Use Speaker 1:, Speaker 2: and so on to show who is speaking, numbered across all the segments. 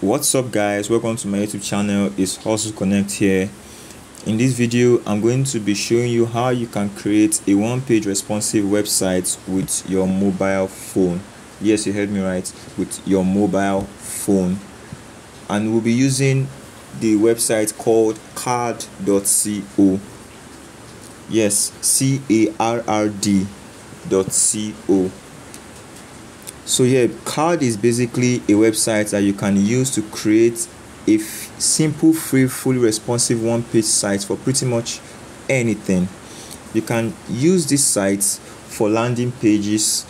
Speaker 1: what's up guys? Welcome to my youtube channel. It's hustle connect here. In this video i'm going to be showing you how you can create a one-page responsive website with your mobile phone. Yes you heard me right with your mobile phone. And we'll be using the website called carrd.co yes c-a-r-r-d dot co so yeah Carrd is basically a website that you can use to create a simple free fully responsive one page site for pretty much anything. You can use this site for landing pages.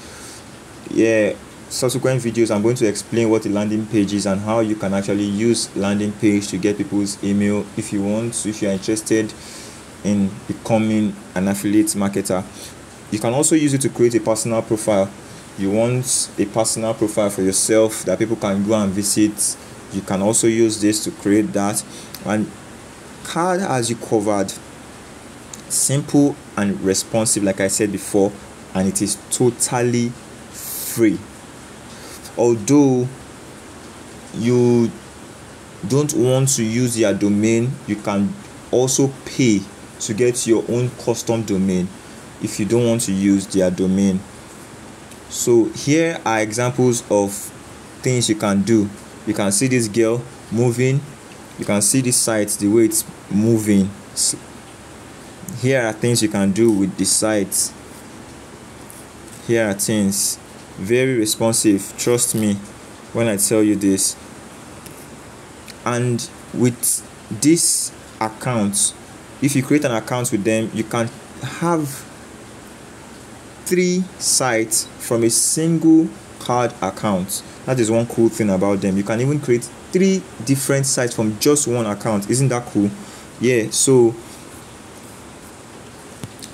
Speaker 1: Yeah subsequent videos i'm going to explain what the landing page is and how you can actually use landing page to get people's email if you want so if you are interested in becoming an affiliate marketer. You can also use it to create a personal profile you want a personal profile for yourself that people can go and visit you can also use this to create that. And Carrd as you covered. Simple and responsive like i said before and it is totally free. Although you don't want to use your domain you can also pay to get your own custom domain if you don't want to use their domain so here are examples of things you can do. You can see this girl moving. You can see this site the way it's moving. Here are things you can do with the site. Here are things. Very responsive trust me when i tell you this. And with this account if you create an account with them you can have three sites from a single Carrd account. That is one cool thing about them. You can even create three different sites from just one account. Isn't that cool? Yeah so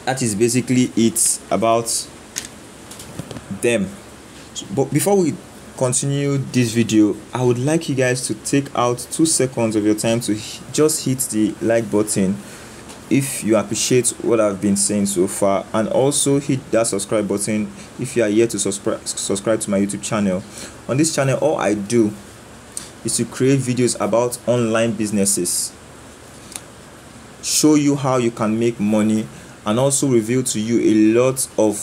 Speaker 1: that is basically it about them. But before we continue this video i would like you guys to take out two seconds of your time to just hit the like button if you appreciate what I've been saying so far. And also hit that subscribe button if you are yet to subscribe subscribe to my YouTube channel. On this channel all I do is to create videos about online businesses show you how you can make money and also reveal to you a lot of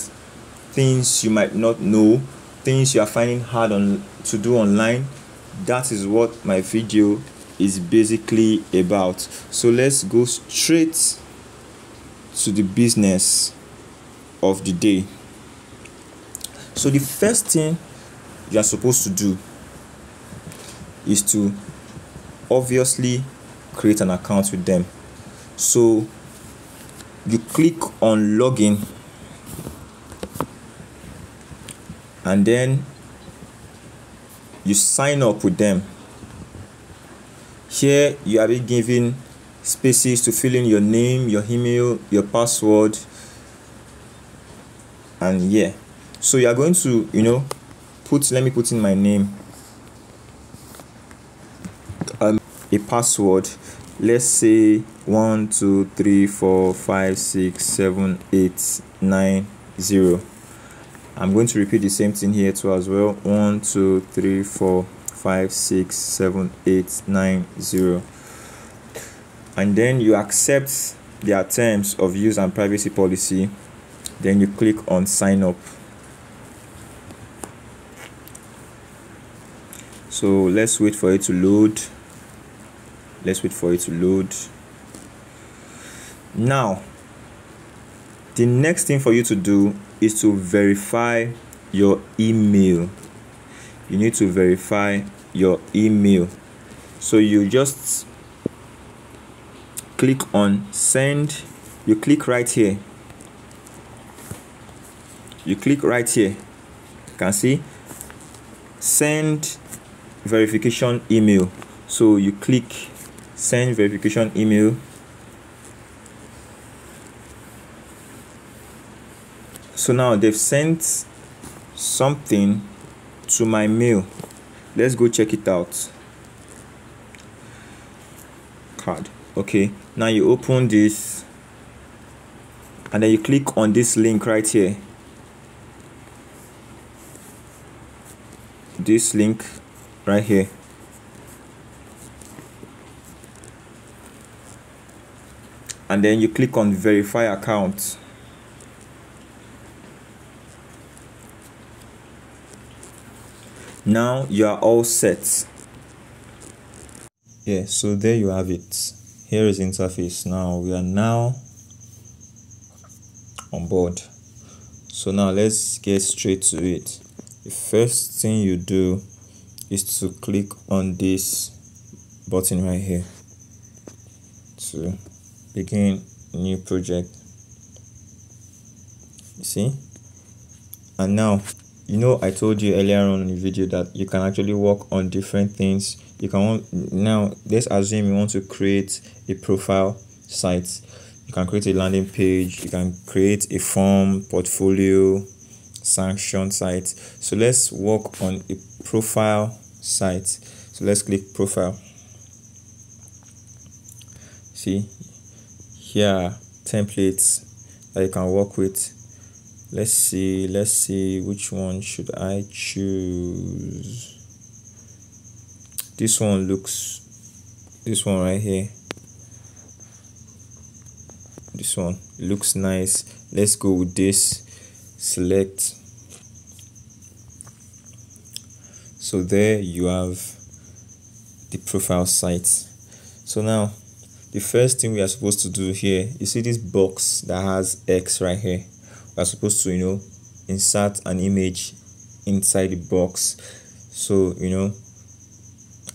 Speaker 1: things you might not know things you are finding hard on to do online. That is what my video is basically about. So let's go straight to the business of the day. So the first thing you are supposed to do is to obviously create an account with them. So you click on login and then you sign up with them. Here you are being given spaces to fill in your name, your email, your password, and yeah. So you are going to, you know, put, let me put in my name, um, a password. Let's say one, two, three, four, five, six, seven, eight, nine, zero. I'm going to repeat the same thing here too as well. One, two, three, four five six seven eight nine zero and then you accept their terms of use and privacy policy then you click on sign up. So let's wait for it to load. Let's wait for it to load. Now the next thing for you to do is to verify your email. You need to verify your email. So you just click on send you click right here. You click right here. You can see send verification email. So you click send verification email. So now they've sent something to my mail. Let's go check it out. Carrd okay now you open this and then you click on this link right here. This link right here. And then you click on verify account. Now you are all set. Yeah so there you have it here is interface. Now we are now on board. So now let's get straight to it. The first thing you do is to click on this button right here to begin new project. See? And now you know i told you earlier on in the video that you can actually work on different things you can now let's assume you want to create a profile site. You can create a landing page you can create a form portfolio sanction site. So let's work on a profile site. So let's click profile. See here templates that you can work with. Let's see let's see which one should i choose this one looks this one right here. This one looks nice. Let's go with this. Select. So there you have the profile site. So now the first thing we are supposed to do here you see this box that has x right here? We are supposed to you know insert an image inside the box. So you know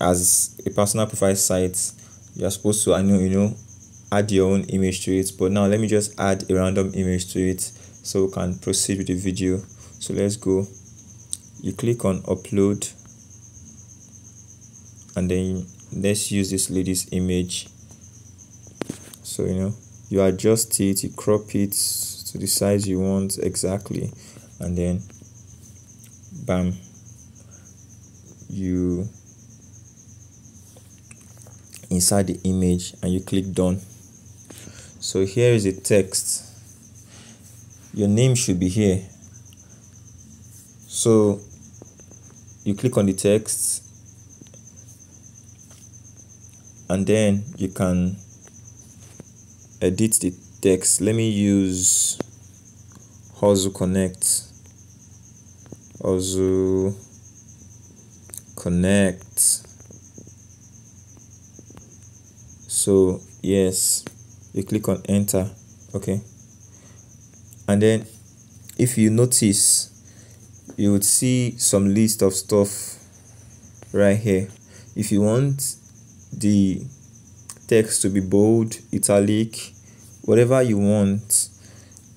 Speaker 1: as a personal profile site you're supposed to i know you know add your own image to it. But now let me just add a random image to it so we can proceed with the video. So let's go. You click on upload and then let's use this lady's image. So you know you adjust it you crop it to the size you want exactly and then bam you inside the image and you click done. So here is a text. Your name should be here. So you click on the text and then you can edit the text. Let me use hustle connect. Hustle connect so yes you click on enter okay? And then if you notice you would see some list of stuff right here. If you want the text to be bold italic whatever you want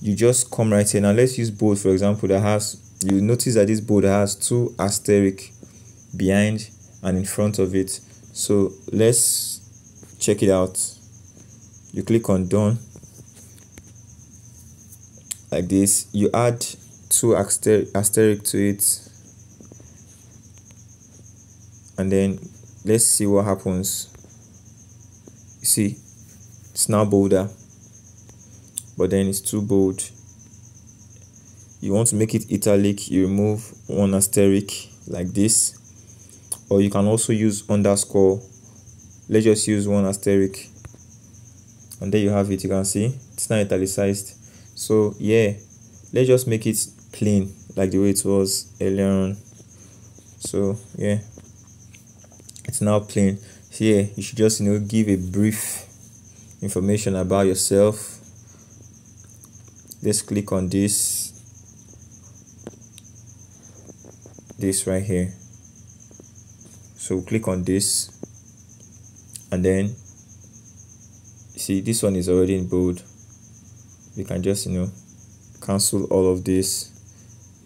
Speaker 1: you just come right here. Now let's use bold for example that has you notice that this bold has two asterisk behind and in front of it. So let's check it out. You click on done. Like this. You add two asterisk to it. And then let's see what happens. You see it's now bolder. But then it's too bold. You want to make it italic you remove one asterisk like this. Or you can also use underscore let's just use one asterisk. And there you have it you can see. It's not italicized. So yeah let's just make it plain like the way it was earlier on. So yeah it's now plain. So yeah you should just you know give a brief information about yourself. Let's click on this. This right here. So click on this and then see this one is already in bold. You can just you know cancel all of this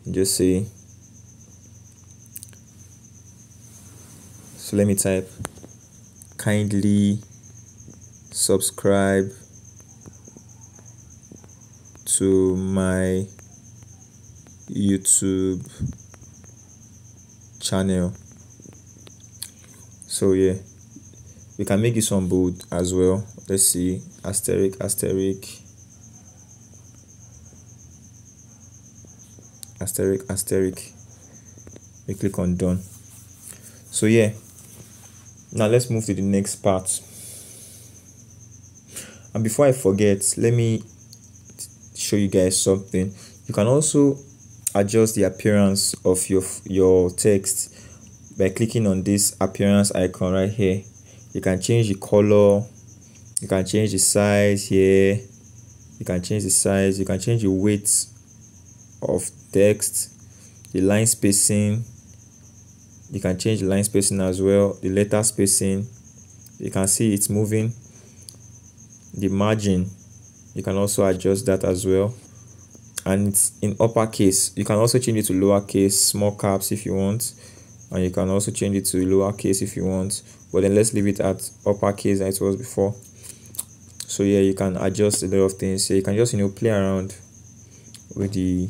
Speaker 1: and just say so let me type kindly subscribe to my youtube channel. So yeah we can make this one bold as well. Let's see. Asterisk asterisk. Asterisk asterisk. We click on done. So yeah. Now let's move to the next part. And before i forget let me show you guys something. You can also adjust the appearance of your your text by clicking on this appearance icon right here you can change the color you can change the size here you can change the size you can change the weight of text the line spacing. You can change the line spacing as well the letter spacing. You can see it's moving. The margin you can also adjust that as well. And it's in uppercase you can also change it to lowercase small caps if you want and you can also change it to lowercase if you want. But then let's leave it at uppercase as it was before. So yeah you can adjust a lot of things. So you can just you know play around with the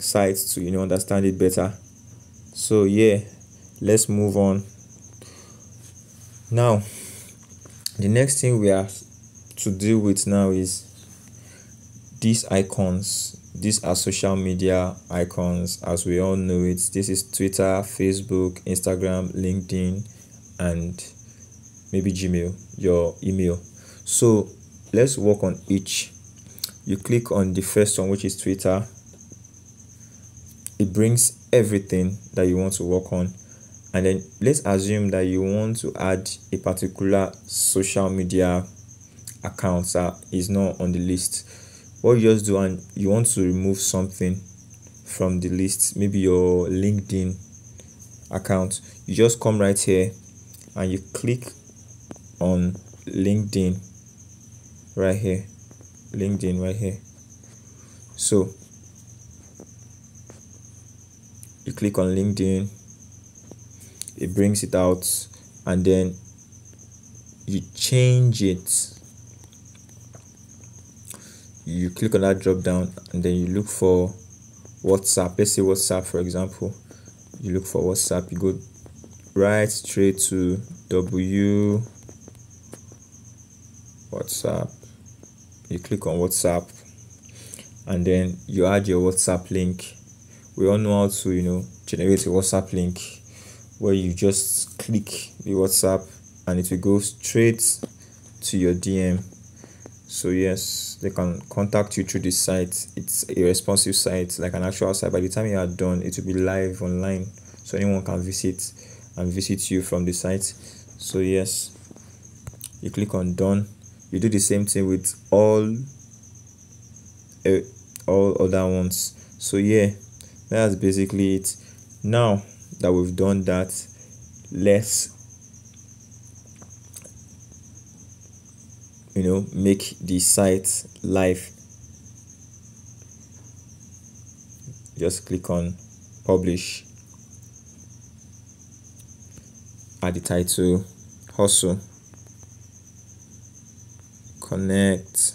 Speaker 1: sites to you know understand it better. So yeah let's move on. Now the next thing we have to deal with now is these icons these are social media icons as we all know it. This is twitter facebook instagram linkedin and maybe gmail your email. So let's work on each. You click on the first one which is twitter. It brings everything that you want to work on. And then let's assume that you want to add a particular social media account that is not on the list what you just do and you want to remove something from the list maybe your linkedin account you just come right here and you click on linkedin right here linkedin right here. So you click on linkedin it brings it out and then you change it you click on that drop down and then you look for whatsapp. Let's say whatsapp for example. You look for whatsapp you go right straight to w whatsapp. You click on whatsapp and then you add your whatsapp link. We all know how to you know generate a whatsapp link where you just click the whatsapp and it will go straight to your dm so yes they can contact you through this site. It's a responsive site like an actual site. By the time you are done it will be live online. So anyone can visit and visit you from the site. So yes you click on done. You do the same thing with all uh, all other ones. So yeah that's basically it. Now that we've done that let's you know make the site live. Just click on publish. Add the title. Hustle. Connect.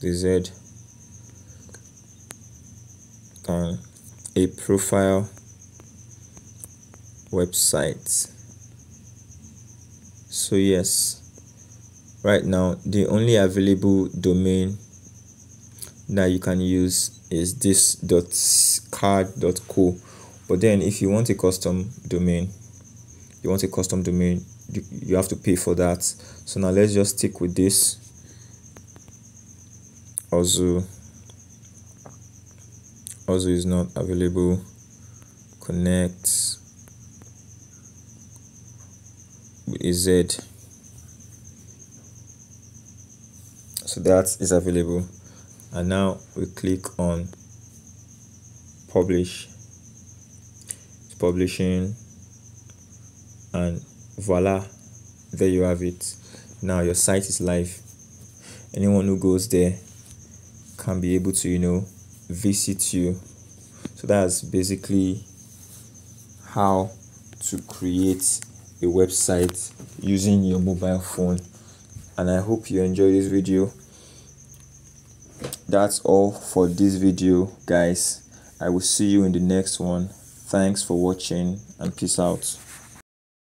Speaker 1: The z. On a profile. Website so yes. Right now the only available domain that you can use is this dot carrd dot co. But then if you want a custom domain you want a custom domain you, you have to pay for that. So now let's just stick with this also. Also is not available. Connect a z. So that is available. And now we click on publish. It's publishing. And voila there you have it. Now your site is live. Anyone who goes there can be able to you know visit you. So that's basically how to create a website using your mobile phone. And i hope you enjoy this video. That's all for this video guys. I will see you in the next one. Thanks for watching and peace out